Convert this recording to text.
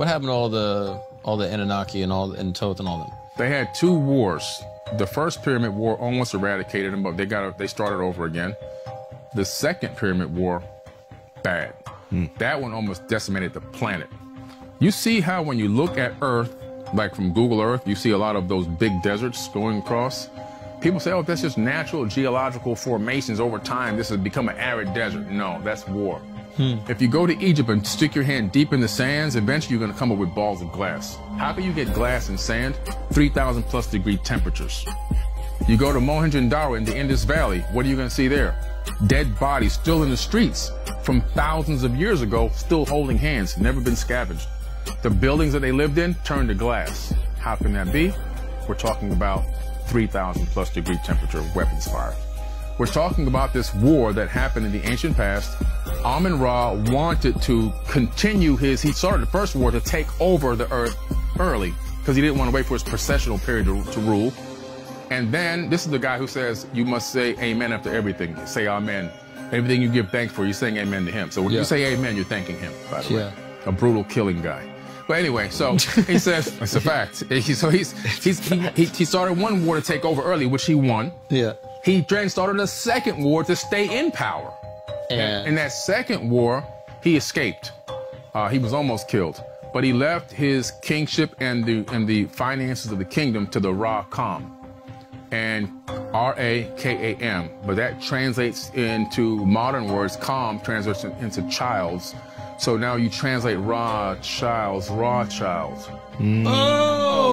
What happened to all the all the Anunnaki and all and Thoth and all them? They had two wars. The first pyramid war almost eradicated them, but they got they started over again. The second pyramid war, bad. Hmm. That one almost decimated the planet. You see how when you look at Earth, like from Google Earth, you see a lot of those big deserts going across. People say, "Oh, that's just natural geological formations over time. This has become an arid desert." No, that's war. Hmm. If you go to Egypt and stick your hand deep in the sands, eventually you're going to come up with balls of glass. How can you get glass and sand? 3,000 plus degree temperatures. You go to Mohenjo-Daro in the Indus Valley, what are you going to see there? Dead bodies still in the streets from thousands of years ago, still holding hands, never been scavenged. The buildings that they lived in turned to glass. How can that be? We're talking about 3,000 plus degree temperature weapons fire. We're talking about this war that happened in the ancient past. Amun Ra wanted to continue his, he started the first war to take over the earth early because he didn't want to wait for his processional period to, to rule. And then this is the guy who says you must say amen after everything. Say amen. Everything you give thanks for, you're saying amen to him. So when Yeah. you say amen, you're thanking him, by the way. A brutal killing guy. But anyway, so he says it's a fact. He- So he's he's he, he, he started one war to take over early, which he won. Yeah. He then started a second war to stay in power. And, In that second war, he escaped. Uh, he was almost killed, but he left his kingship and the and the finances of the kingdom to the Ra Kam, and R A K A M. But that translates into modern words. Kam translates into childs. So now you translate Ra childs, Ra childs. oh,